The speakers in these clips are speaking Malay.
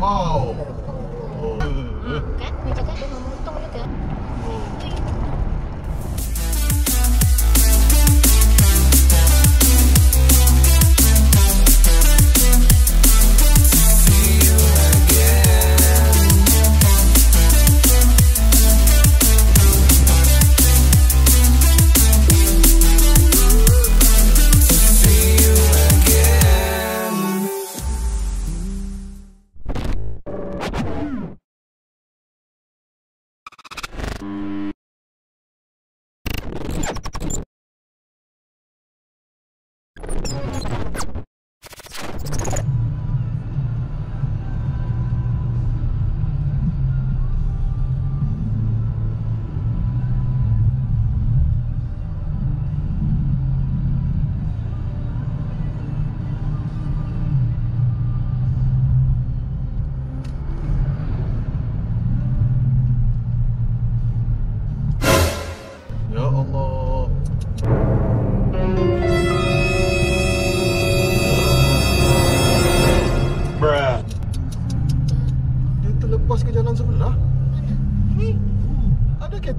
Wow. Mm-hmm.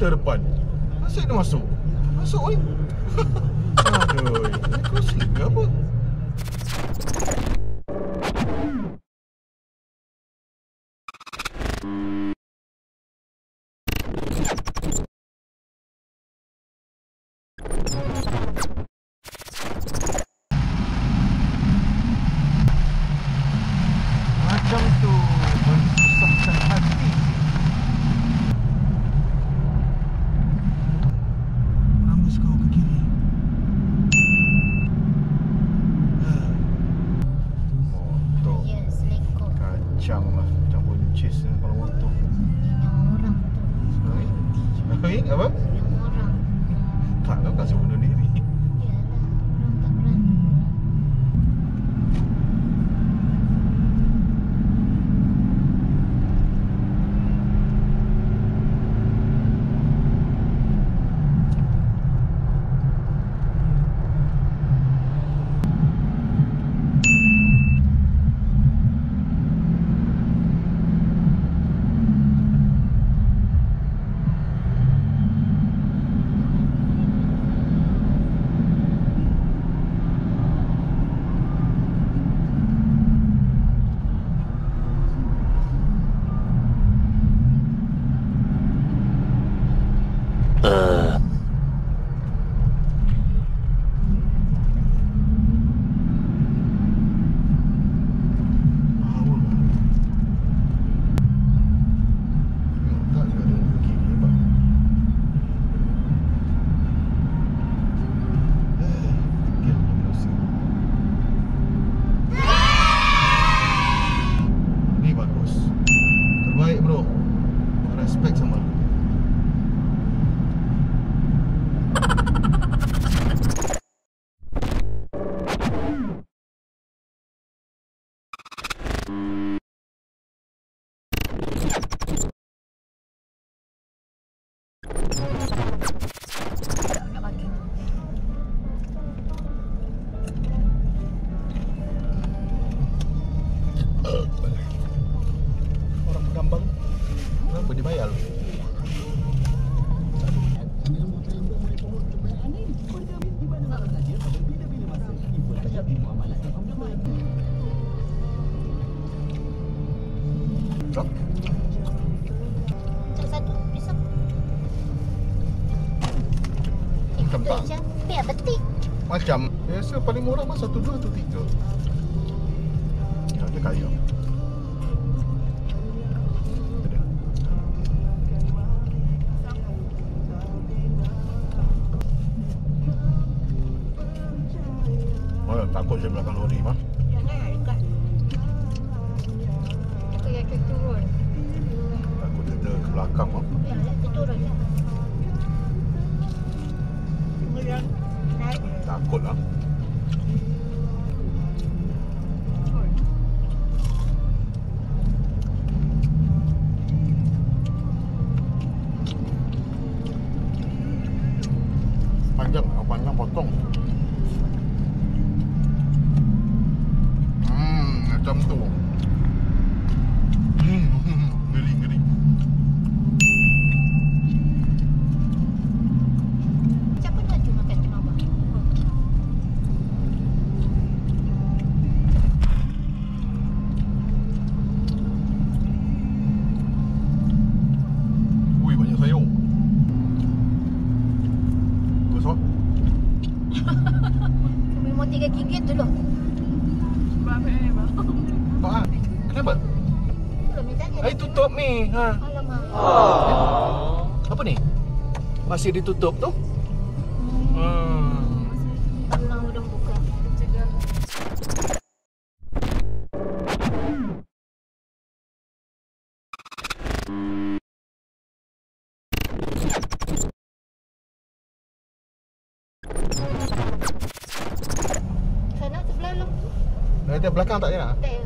Kereta depan. Masih dia masuk. Masuk oi. Aduh. Ini crossing ke apa? Macam tu Mensusahkan hati Rambus kau ke kiri Ah. Motor Ya, selekor. Kacang lah Macam buncis ni kalau motor Yang orang tu. Hei, Hei, apa? Yang orang. Tak lah kasih bunuh diri Yalah, Tak? Macam satu pisau. Itu je. Biar betik. Macam Biasa paling murah mah satu dua atau tiga Ya, dia kaya. Oh, takut je belakang lori mah cổng takut lah panjang panjang potong hmm macam tu hmm Ha. Alamak. Apa ni? Masih ditutup tu? Hmm. Hmm. Tenang udah buka. Sana sebelah lu. Nanti belakang tak ya? Tak.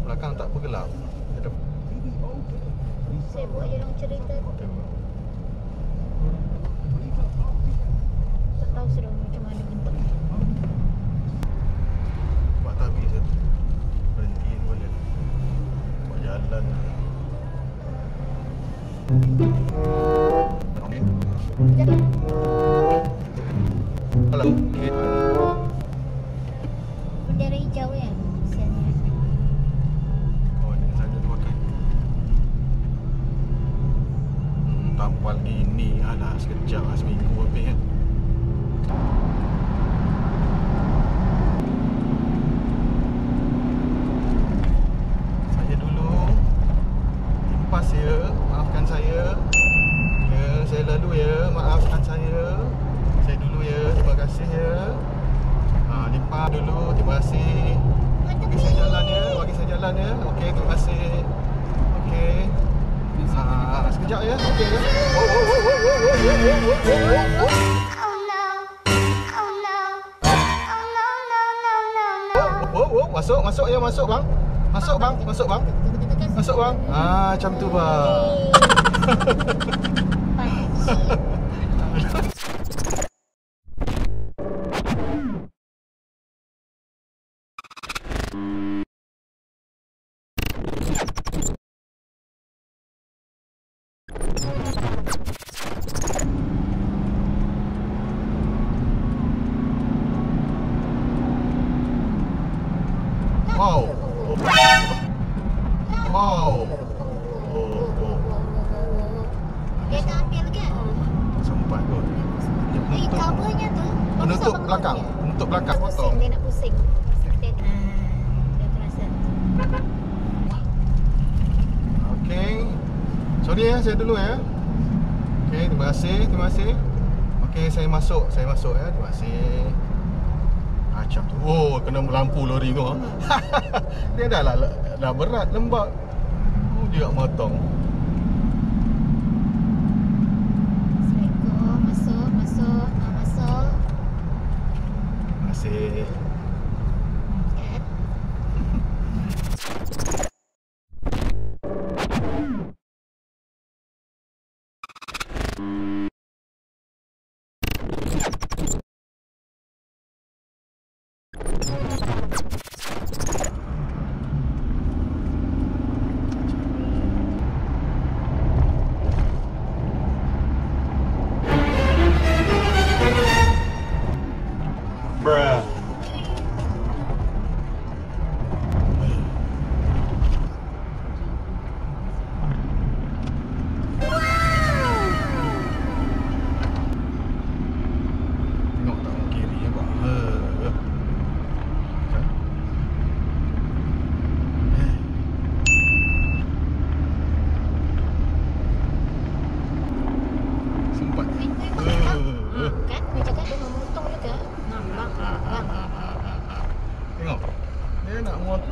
Belakang tak bergelap. Ada Saya buat je orang cerita. Tak tahu sudah macam mana bentuk. Buat tak habis satu. Berhentiin boleh. Buat jalan. Jangan. Alah. Okay. Bendera hijau ya. Kesiannya. Oh, ini saja tu pakai. Hmm, gini. Alah, sekejap lah. Seminggu habis kan. Saya dulu Timpas ya Maafkan saya Ya, saya lalu ya Maafkan saya Saya dulu ya Terima kasih ya ha, Limpah dulu Terima kasih bagi saya jalan ya, bagi saya jalan ya. Okey, terima kasih. Okey sekejap ya. Okey. Oh, oh. Masuk, masuk ya, masuk bang. Masuk bang, masuk bang. Masuk bang. Ah, macam tu bang. Hmm. Wow. Oh, oh. Dia tak ambil kan? Sempat kot. Dia penutup. covernya tu. Penutup bagus belakang. potong. dia nak pusing. Dia, ah, dia terasa. Okey. Sorry ya, saya dulu ya. Okey, terima kasih, terima kasih. Okey, saya masuk, saya masuk ya. Terima kasih. Macam tu. Oh, kena lampu lori tu. ah. Dia dah lah dah berat, lembab. Oh, dia nak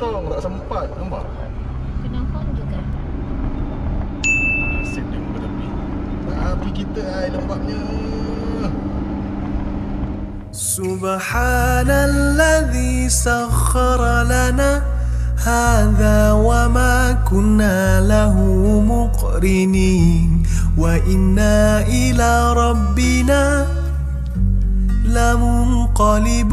nak motong tak sempat. Nampak? Kena horn juga. Asyik dia bertepi. Tak api kita ai lembabnya. سبحان الذي سخر لنا هذا وما كنا له مقرنين وإنا إلى ربنا لمنقلبون